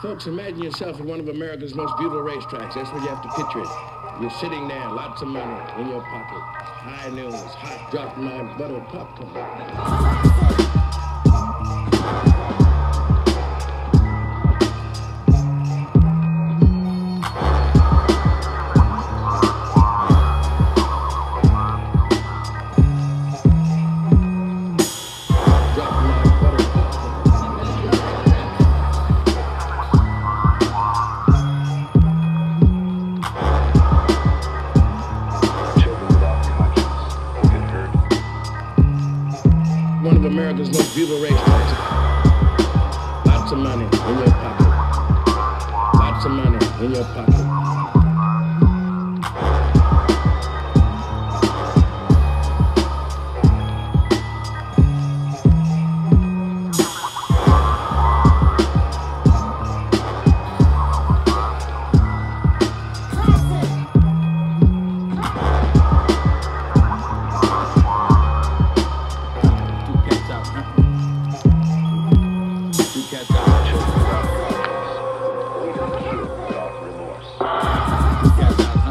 Folks, imagine yourself at one of America's most beautiful racetracks. That's what you have to picture it. You're sitting there, lots of money in your pocket. High noons, hot, dropping my buttered popcorn. Dropping my America's most beautiful racetracks. Lots of money in your pocket. Lots of money in your pocket. Yes.